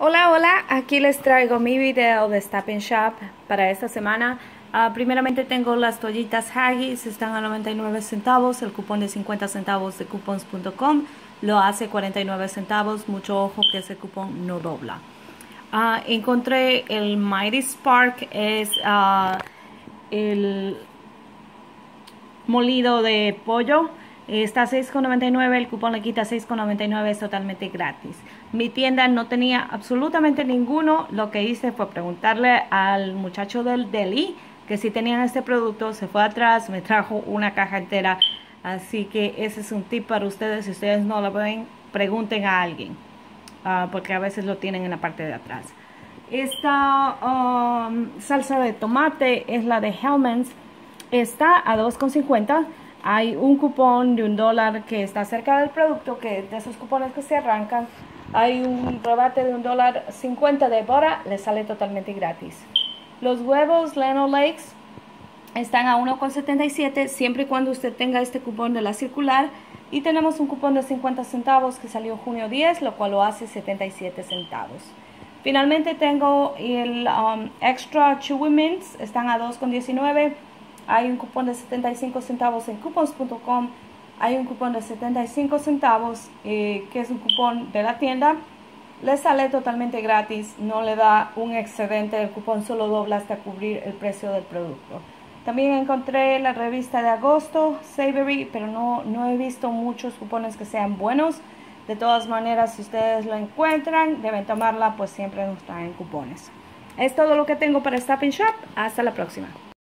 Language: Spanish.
Hola, hola, aquí les traigo mi video de Stop Shop para esta semana. Uh, primeramente tengo las toallitas Haggis, están a 99 centavos, el cupón de 50 centavos de coupons.com lo hace 49 centavos, mucho ojo que ese cupón no dobla. Uh, encontré el Mighty Spark, es uh, el molido de pollo Está 6,99, el cupón le quita 6,99, es totalmente gratis. Mi tienda no tenía absolutamente ninguno. Lo que hice fue preguntarle al muchacho del deli que si tenían este producto. Se fue atrás, me trajo una caja entera. Así que ese es un tip para ustedes. Si ustedes no lo ven, pregunten a alguien. Ah, porque a veces lo tienen en la parte de atrás. Esta um, salsa de tomate es la de Hellman's. Está a 2,50 hay un cupón de un dólar que está cerca del producto, que de esos cupones que se arrancan, hay un rebate de un dólar 50 de Bora, le sale totalmente gratis. Los huevos Leno Lakes están a 1,77 siempre y cuando usted tenga este cupón de la circular. Y tenemos un cupón de 50 centavos que salió junio 10, lo cual lo hace 77 centavos. Finalmente tengo el um, Extra Chewy Mints, están a 2,19 hay un cupón de 75 centavos en coupons.com. Hay un cupón de 75 centavos eh, que es un cupón de la tienda. Le sale totalmente gratis, no le da un excedente, el cupón solo dobla hasta cubrir el precio del producto. También encontré la revista de agosto, Savory, pero no, no he visto muchos cupones que sean buenos. De todas maneras, si ustedes lo encuentran, deben tomarla, pues siempre nos traen cupones. Es todo lo que tengo para Stop Shop. Hasta la próxima.